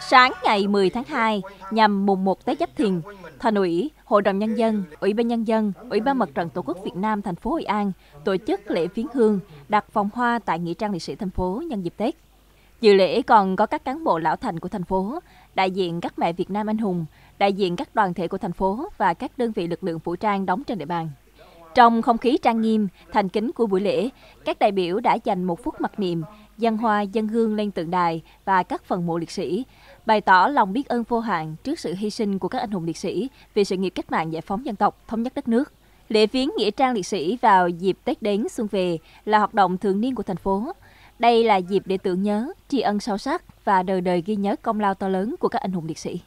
Sáng ngày 10 tháng 2, nhằm mùng 1 Tết Giáp Thìn, Thành ủy, Hội đồng Nhân dân, Ủy ban Nhân dân, Ủy ban Mặt trận Tổ quốc Việt Nam thành phố Hội An tổ chức lễ viếng hương, đặt vòng hoa tại Nghĩa trang liệt sĩ thành phố nhân dịp Tết. Dự lễ còn có các cán bộ lão thành của thành phố, đại diện các mẹ Việt Nam anh hùng, đại diện các đoàn thể của thành phố và các đơn vị lực lượng vũ trang đóng trên địa bàn. Trong không khí trang nghiêm, thành kính của buổi lễ, các đại biểu đã dành một phút mặc niệm, dân hoa dân hương lên tượng đài và các phần mộ liệt sĩ, bày tỏ lòng biết ơn vô hạn trước sự hy sinh của các anh hùng liệt sĩ vì sự nghiệp cách mạng giải phóng dân tộc, thống nhất đất nước. Lễ viếng nghĩa trang liệt sĩ vào dịp Tết đến xuân về là hoạt động thường niên của thành phố. Đây là dịp để tưởng nhớ, tri ân sâu sắc và đời đời ghi nhớ công lao to lớn của các anh hùng liệt sĩ.